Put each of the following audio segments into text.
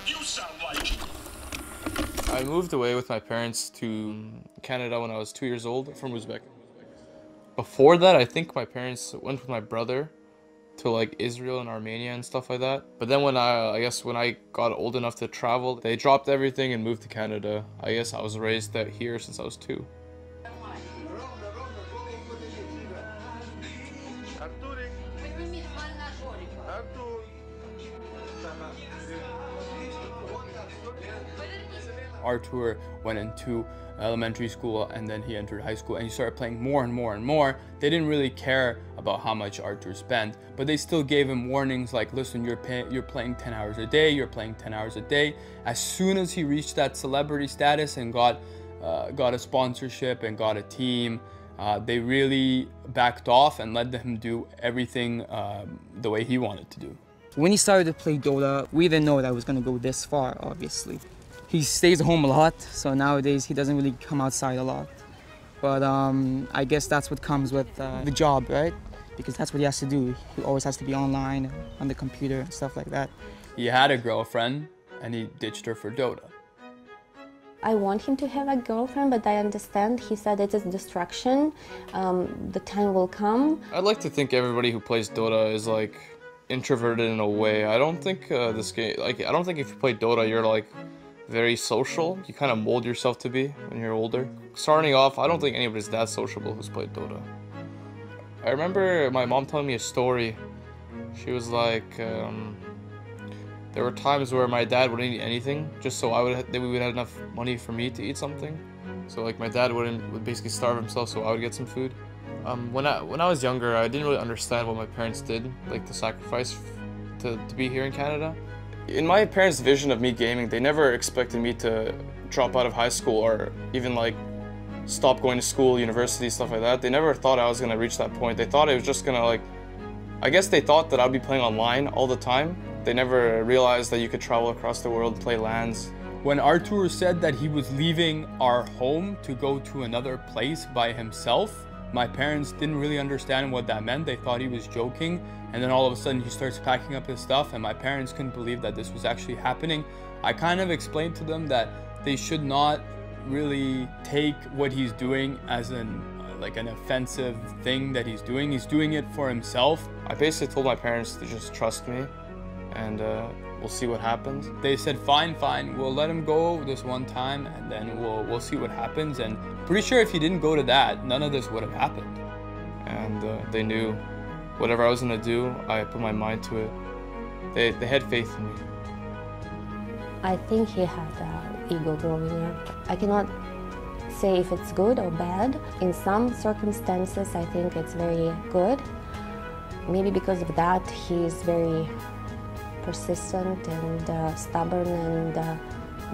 what you sound like. I moved away with my parents to Canada when I was two years old from Uzbek. Before that, I think my parents went with my brother to like Israel and Armenia and stuff like that. But then when I, I guess when I got old enough to travel, they dropped everything and moved to Canada. I guess I was raised here since I was two. Artur went into elementary school and then he entered high school and he started playing more and more and more. They didn't really care about how much Artur spent, but they still gave him warnings like, listen, you're, pay- you're playing 10 hours a day, you're playing 10 hours a day. As soon as he reached that celebrity status and got, uh, got a sponsorship and got a team, uh, they really backed off and let him do everything um, the way he wanted to do. When he started to play Dota, we didn't know that was going to go this far, obviously he stays home a lot, so nowadays he doesn't really come outside a lot. But um, I guess that's what comes with uh, the job, right? Because that's what he has to do. He always has to be online, on the computer, and stuff like that. He had a girlfriend, and he ditched her for Dota. I want him to have a girlfriend, but I understand he said it is distraction. Um, the time will come. I'd like to think everybody who plays Dota is like introverted in a way. I don't think uh, this game, like, I don't think if you play Dota, you're like very social. You kind of mold yourself to be when you're older. Starting off, I don't think anybody's that sociable who's played Dota. I remember my mom telling me a story. She was like, um, there were times where my dad wouldn't eat anything just so I would that we would have enough money for me to eat something. So like my dad wouldn't would basically starve himself so I would get some food. Um, when I when I was younger, I didn't really understand what my parents did, like the sacrifice to, to be here in Canada in my parents' vision of me gaming, they never expected me to drop out of high school or even like stop going to school, university, stuff like that. They never thought I was gonna reach that point. They thought it was just gonna like, I guess they thought that I'd be playing online all the time. They never realized that you could travel across the world, play LANs. When Artur said that he was leaving our home to go to another place by himself, my parents didn't really understand what that meant. They thought he was joking. And then all of a sudden he starts packing up his stuff and my parents couldn't believe that this was actually happening. I kind of explained to them that they should not really take what he's doing as an like an offensive thing that he's doing. He's doing it for himself. I basically told my parents to just trust me and uh, we'll see what happens. They said, fine, fine, we'll let him go this one time and then we'll, we'll see what happens. And pretty sure if he didn't go to that, none of this would have happened. And uh, they knew whatever I was gonna do, I put my mind to it. They, they had faith in me. I think he had uh, ego growing up. I cannot say if it's good or bad. In some circumstances, I think it's very good. Maybe because of that, he's very persistent and uh, stubborn and uh,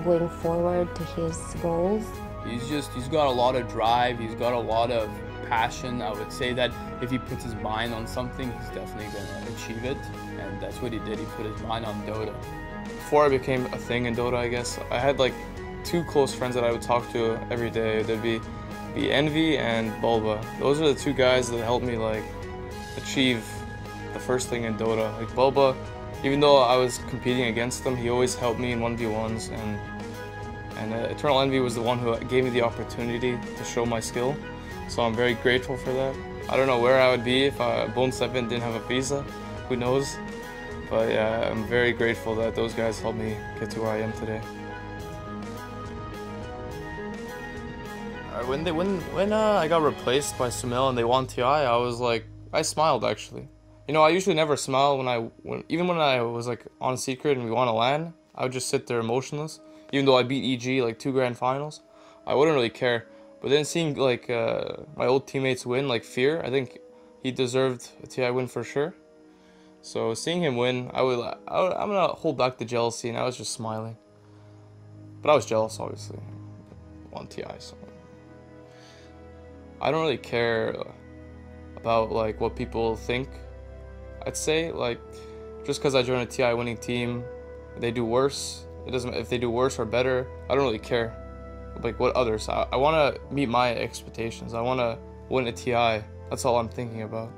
going forward to his goals. He's just, he's got a lot of drive, he's got a lot of passion. I would say that if he puts his mind on something, he's definitely going to achieve it. And that's what he did. He put his mind on Dota. Before I became a thing in Dota, I guess, I had like two close friends that I would talk to every day. There'd be, be Envy and Bulba. Those are the two guys that helped me like achieve the first thing in Dota. Like Bulba, even though I was competing against him, he always helped me in 1v1s and and uh, Eternal Envy was the one who gave me the opportunity to show my skill. So I'm very grateful for that. I don't know where I would be if uh, Bone 7 didn't have a visa. Who knows? But yeah, I'm very grateful that those guys helped me get to where I am today. Uh, when they when when uh, I got replaced by Sumail and they won TI, I was like I smiled actually. You know, I usually never smile when I when even when I was like on secret and we won a LAN, I would just sit there emotionless. Even though I beat EG like two grand finals, I wouldn't really care. But then seeing like uh, my old teammates win, like Fear, I think he deserved a TI win for sure. So seeing him win, I would, I would I'm gonna hold back the jealousy, and I was just smiling. But I was jealous, obviously, on TI. So I don't really care about like what people think. I'd say like just because I joined a TI winning team, they do worse. It doesn't if they do worse or better. I don't really care like what others. I, I want to meet my expectations. I want to win a TI. That's all I'm thinking about.